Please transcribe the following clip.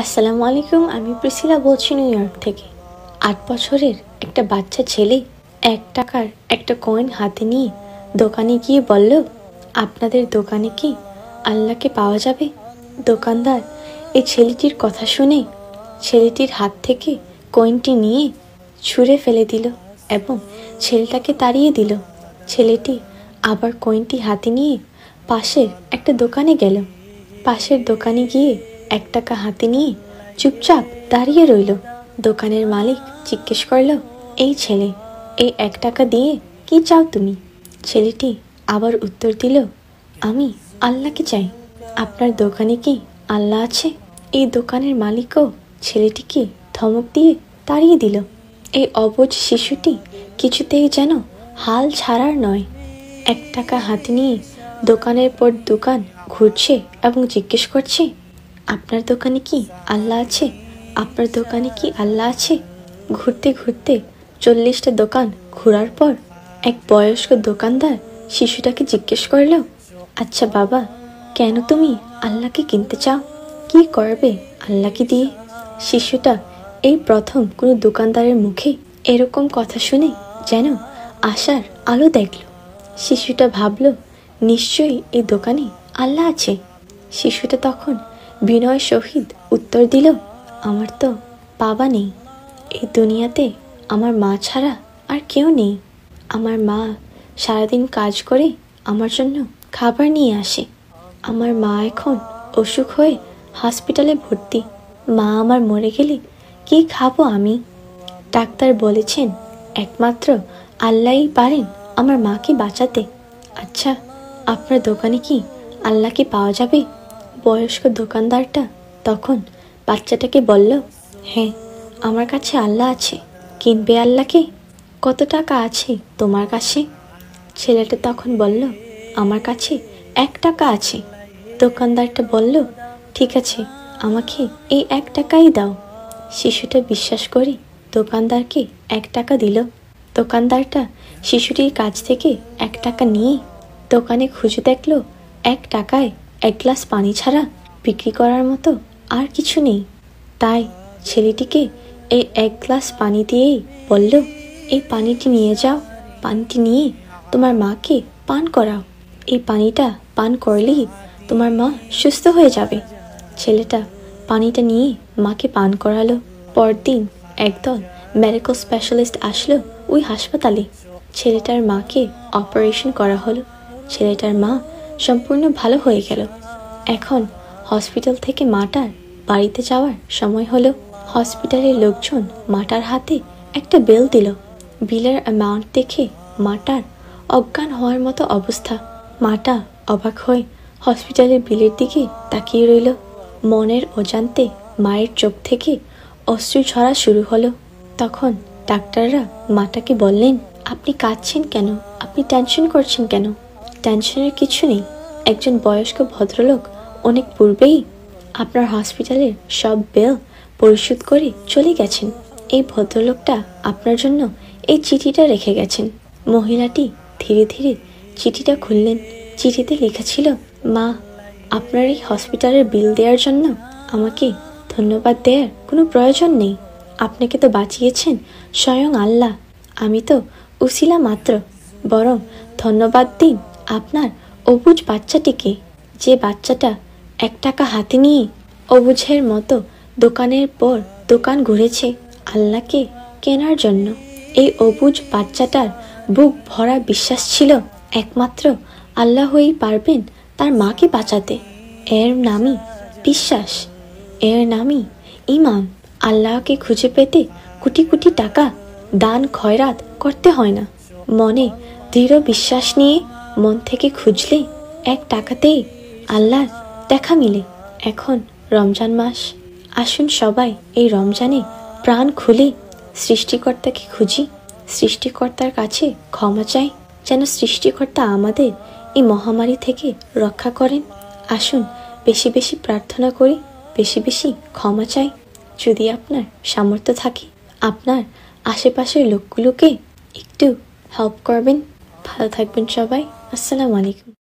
আসসালামু আলাইকুম, আমি প্রিসিলা বলছি নিউ ইয়র্ক থেকে। আট বছরের একটা বাচ্চা ছেলে, এক টাকার একটা কয়েন হাতে নিয়ে দোকানে গিয়ে বলল, আপনাদের দোকানে কি আল্লাহকে পাওয়া যাবে? দোকানদার এই ছেলেটির কথা শুনে ছেলেটির হাত থেকে কয়েনটি নিয়ে ছুঁড়ে ফেলে দিল এবং ছেলেটাকে তাড়িয়ে দিল। ছেলেটি আবার কয়েনটি হাতে নিয়ে পাশের একটা দোকানে গেল। পাশের দোকানে গিয়ে এক টাকা হাতে নিয়ে চুপচাপ দাঁড়িয়ে রইল। দোকানের মালিক জিজ্ঞেস করল, এই ছেলে, এই এক টাকা দিয়ে কি চাও তুমি? ছেলেটি আবার উত্তর দিল, আমি আল্লাহকে চাই। আপনার দোকানে কি আল্লাহ আছে? এই দোকানের মালিকও ছেলেটিকে ধমক দিয়ে তাড়িয়ে দিল, এই অবুজ শিশুটি কিছুতেই যেন হাল ছাড়ার নয়। এক টাকা হাতে নিয়ে দোকানের পর দোকান ঘুরছে এবং জিজ্ঞেস করছে আপনার দোকানে কি আল্লাহ আছে? আপনার দোকানে কি আল্লাহ আছে? ঘুরতে ঘুরতে চল্লিশটা দোকান ঘোরার পর এক বয়স্ক দোকানদার শিশুটাকে জিজ্ঞেস করল আচ্ছা বাবা, কেন তুমি আল্লাহকে কিনতে চাও? কি করবে আল্লাহকে দিয়ে? শিশুটা এই প্রথম কোনো দোকানদারের মুখে এরকম কথা শুনে যেন আশার আলো দেখল। শিশুটা ভাবল, নিশ্চয়ই এই দোকানে আল্লাহ আছে? শিশুটা তখন বিনয় সহিত উত্তর দিল, আমার তো বাবা নেই। এই দুনিয়াতে আমার মা ছাড়া আর কেউ নেই। আমার মা সারাদিন কাজ করে আমার জন্য খাবার নিয়ে আসে। আমার মা এখন অসুখ হয়ে হসপিটালে ভর্তি। মা আমার মরে গেলে কি খাব আমি? ডাক্তার বলেছেন, একমাত্র আল্লাহই পারেন আমার মাকে বাঁচাতে। আচ্ছা আপনার দোকানে কি আল্লাহকে পাওয়া যাবে? বয়স্ক দোকানদারটা তখন বাচ্চাটাকে বলল হ্যাঁ আমার কাছে আল্লাহ আছে। কিনবে আল্লাহকে? কত টাকা আছে তোমার কাছে? ছেলেটা তখন বলল, আমার কাছে এক টাকা আছে। দোকানদারটা বলল, ঠিক আছে, আমাকে এই এক টাকাই দাও। শিশুটা বিশ্বাস করে দোকানদারকে এক টাকা দিল। দোকানদারটা শিশুটির কাছ থেকে এক টাকা নিয়ে দোকানে খুঁজে দেখল, এক টাকায় এক গ্লাস পানি ছাড়া বিক্রি করার মতো আর কিছু নেই। তাই ছেলেটিকে এই এক গ্লাস পানি দিয়েই বলল, এই পানিটি নিয়ে যাও। পানিটি নিয়ে তোমার মাকে পান করাও। এই পানিটা পান করলেই তোমার মা সুস্থ হয়ে যাবে। ছেলেটা পানিটা নিয়ে মাকে পান করালো। পরদিন একদল মেডিকেল স্পেশালিস্ট আসলো ওই হাসপাতালে। ছেলেটার মাকে অপারেশন করা হলো। ছেলেটার মা সম্পূর্ণ ভালো হয়ে গেল। এখন হসপিটাল থেকে মাটার বাড়িতে যাওয়ার সময় হলো। হসপিটালের লোকজন মাটার হাতে একটা বিল দিল। বিলের অ্যামাউন্ট দেখে মাটার অজ্ঞান হওয়ার মতো অবস্থা। মাটা অবাক হয়ে হসপিটালের বিলের দিকে তাকিয়ে রইল। মনের অজান্তে মায়ের চোখ থেকে অশ্রু ঝরা শুরু হলো। তখন ডাক্তাররা মাটাকে বললেন, আপনি কাঁদছেন কেন? আপনি টেনশন করছেন কেন? টেনশনের কিছু নেই। একজন বয়স্ক ভদ্রলোক অনেক পূর্বেই আপনার হসপিটালের সব বিল পরিশোধ করে চলে গেছেন। এই ভদ্রলোকটা আপনার জন্য এই চিঠিটা রেখে গেছেন। মহিলাটি ধীরে ধীরে চিঠিটা খুললেন। চিঠিতে লেখা ছিল, মা, আপনার এই হসপিটালের বিল দেওয়ার জন্য আমাকে ধন্যবাদ দেওয়ার কোনো প্রয়োজন নেই। আপনাকে তো বাঁচিয়েছেন স্বয়ং আল্লাহ। আমি তো উসিলা মাত্র, বরং ধন্যবাদ দিন। আপনার অবুজ বাচ্চাটিকে যে বাচ্চাটা এক টাকা হাতে নিয়ে অবুঝের মতো দোকানের পর দোকান ঘুরেছে আল্লাহকে কেনার জন্য। এই অবুজ বাচ্চাটার বুক ভরা বিশ্বাস ছিল একমাত্র আল্লাহই পারবেন তার মাকে বাঁচাতে। এর নামই বিশ্বাস। এর নামই ইমাম আল্লাহকে খুঁজে পেতে কোটি কোটি টাকা দান, খয়রাত করতে হয় না। মনে দৃঢ় বিশ্বাস নিয়ে মন থেকে খুঁজলে এক টাকাতেই আল্লাহর দেখা মিলে। এখন রমজান মাস। আসুন সবাই এই রমজানে প্রাণ খুলে সৃষ্টিকর্তাকে খুঁজি। সৃষ্টিকর্তার কাছে ক্ষমা চাই, যেন সৃষ্টিকর্তা আমাদের এই মহামারী থেকে রক্ষা করেন। আসুন বেশি বেশি প্রার্থনা করি, বেশি বেশি ক্ষমা চাই। যদি আপনার সামর্থ্য থাকে, আপনার আশেপাশের লোকগুলোকে একটু হেল্প করবেন। ভালো থাকবেন সবাই। আসসালামু আলাইকুম।